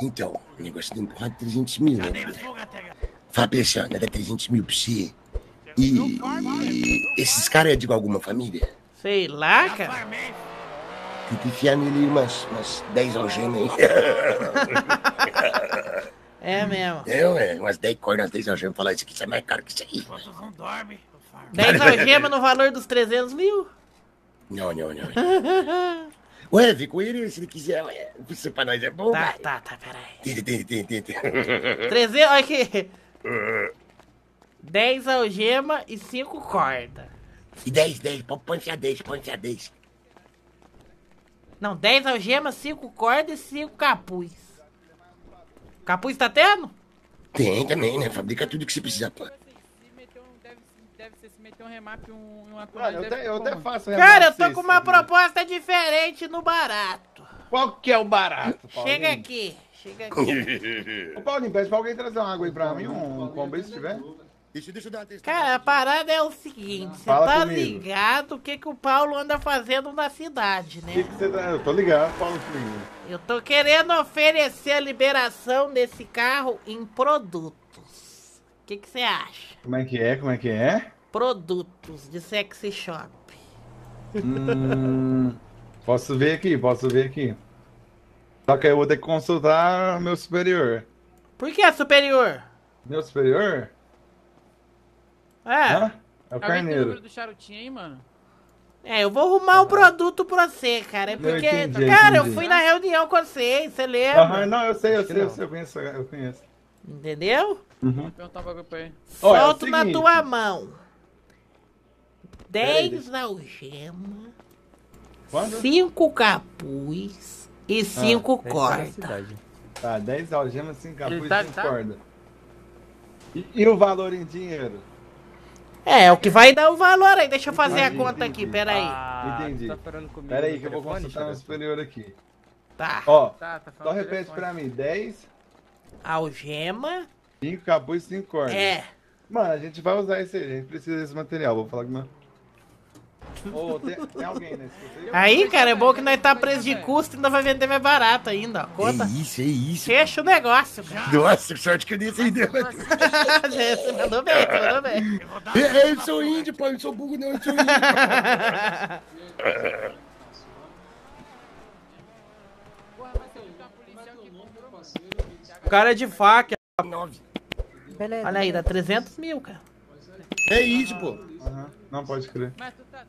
Então, o negócio deu empurrar 300 mil, né? Ó, dá 300 mil pra você. E, e esses caras é de alguma família? Sei lá, cara. Tem que enfiar nele umas, umas 10 algemas aí. É mesmo. É, ué, umas 10 cordas, umas 10 algemas. Falar isso aqui, isso é mais caro que isso aí. 10 algemas no valor dos 300 mil. Não, não, não. Ué, vem com ele se ele quiser. Ué, isso pra nós é bom, Tá, vai. tá, tá, peraí. Tente, tente, tente, tente. 300, olha aqui. 10 algemas e 5 cordas. E 10, 10, pode enfiar 10, pode enfiar 10. Não, 10 algemas, 5 cordas e 5 capuz. Capuz tá tendo? Tem também, né? Fabrica tudo que você precisa, pô. Deve ser se meter um remap e um, um Mano, eu até, eu até faço Cara, eu tô com uma proposta diferente no barato. Qual que é o barato, Paulinho? Chega aqui, chega aqui. Ô, Paulinho, pede pra alguém trazer uma água aí pra mim, um, um combo aí, se tiver. Deixa, deixa eu dar uma atenção. Cara, a parada é o seguinte, você Fala tá comigo. ligado o que, que o Paulo anda fazendo na cidade, né? que, que você tá... Eu tô ligado, comigo. Eu tô querendo oferecer a liberação desse carro em produtos. O que que você acha? Como é que é, como é que é? Produtos de sexy shop. Hum, posso ver aqui, posso ver aqui. Só que aí eu vou ter que consultar meu superior. Por que é superior? Meu superior? É, Hã? É o Alguém tem o carneiro. número do charutinho aí, mano? é, eu vou arrumar um produto pra você, cara. É porque, entendi, cara, eu entendi. fui na reunião com você, você lembra? Aham, não, eu sei, eu sei, eu sei, eu conheço, eu conheço. Entendeu? Uhum. Vou perguntar um bagulho pra ele. Olha, é o Solto na tua mão. Peraí, 10 algemas, Quanto? 5 capuz e 5 cordas. Tá, 10 algemas, 5 capuz e tá- 5 tá? cordas. E, e o valor em dinheiro? É, é o que vai dar o valor aí. Deixa eu fazer a Entendi, conta aqui, entendi. peraí. Ah, Entendi. Tá falando comigo Pera aí no que eu vou consultar meu Xarope? superior aqui. Tá. Ó, Tá, tá só repete telefone. pra mim, 10, Algema. 5 capuz e 5 cordas. É. Mano, a gente vai usar esse aí, a gente precisa desse material, vou falar com meu... Ô, tem, tem alguém nesse aí? Aí, cara, é bom que nós tá preso de custo e ainda vai vender mais barato ainda, ó. Conta. É isso, é isso. Fecha o negócio, cara. Nossa, que sorte que eu essa ideia. Você mandou bem, você mandou bem. É, eu sou índio, pô, eu não sou burro, não, eu sou índio. O cara é de faca. Nove. Olha aí, dá 300 mil, cara. É isso, pô. Aham, Não pode crer. Mas tu tá,